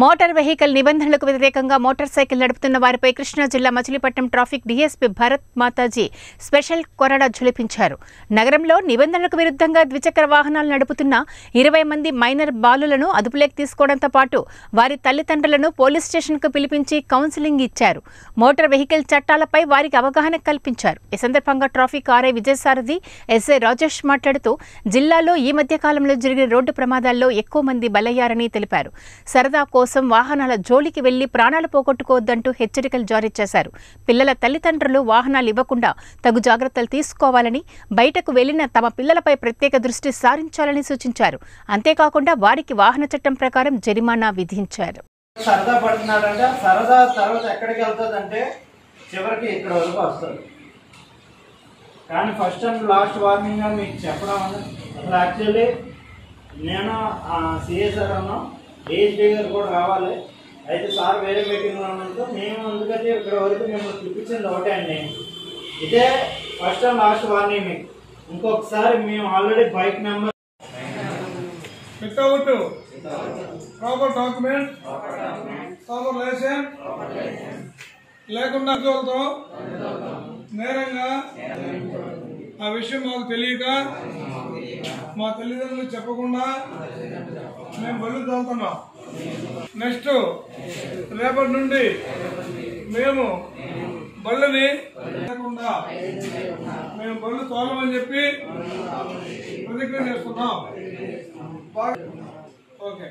Motor vehicle నిబంధనలకు వ్యతిరేకంగా motor cycle నడుపుతున్న వారిపై కృష్ణా జిల్లా Machilipatnam traffic DSP Bharat Mataji special కొరడా ఝులిపించారు. నగరంలో నిబంధనలకు విరుద్ధంగా ద్విచక్ర వాహనాలు నడుపుతున్న ఇరవై మంది మైనర్ బాలులను అదుపులోకి తీసుకోవడంతో పాటు వారి తల్లిదండ్రులను పోలీస్ స్టేషన్కు పిలిపించి కౌన్సిలింగ్ ఇచ్చారు. మోటార్ వెహికల్ చట్టాలపై వారికి అవగాహన కల్పించారు. ఈ సందర్భంగా traffic RI Vijayasarathi SI Rajesh మాట్లాడుతూ జిల్లాలో ఈ మధ్య కాలంలో జరిగిన రోడ్డు ప్రమాదాల్లో ఎక్కువ మంది బలయ్యారని తెలిపారు. సరదా కోసం వాహనాల జోలికి వెళ్ళి ప్రాణాలు పోగొట్టుకోవద్దంటూ హెచ్చరికలు జారీ చేశారు. పిల్లల తల్లిదండ్రులు వాహనాలు ఇవ్వకుండా తగు జాగ్రత్తలు తీసుకోవాలని బయటకు వెళ్ళిన తమ పిల్లలపై ప్రత్యేక దృష్టి సారించాలని సూచించారు. అంతేకాకుండా వారికి వాహన చట్టం ప్రకారం జరిమానా విధించారు. సరదా పడుతున్నాడంటే సరదా తర్వాత ఎక్కడికి వెళ్తుందంటే చివరికి ఇక్కడ వరకు వస్తుంది కానీ ఫస్ట్ అండ్ లాస్ట్ వార్నింగ్ మీకు చెప్పడం అసలు యాక్చువల్లీ నేను సిఏ సార్ అన్నా. డిఎస్పీ గారు కూడా రావాలి. అయితే సార్ వేరే మీటింగ్లో ఉండడంతో మేము అందుకని ఇక్కడ వరకు మిమ్మల్ని పిలిపించింది ఒకటే అండి. ఇదే ఫస్ట్ అండ్ లాస్ట్ వార్నింగ్. మీకు ఇంకొకసారి మేము already bike number without proper document proper licence లేకుండా జోలతో నేరంగా ఆ విషయం మాకు తెలియక మా తల్లిదండ్రులు చెప్పకుండా మేము బళ్ళు తోలుతున్నాం. నెక్స్ట్ రేపటి నుండి మేము బళ్ళని లేకుండా మేము బళ్ళు తోలమని చెప్పి ప్రతిజ్ఞ చేస్తున్నాం. ఓకే.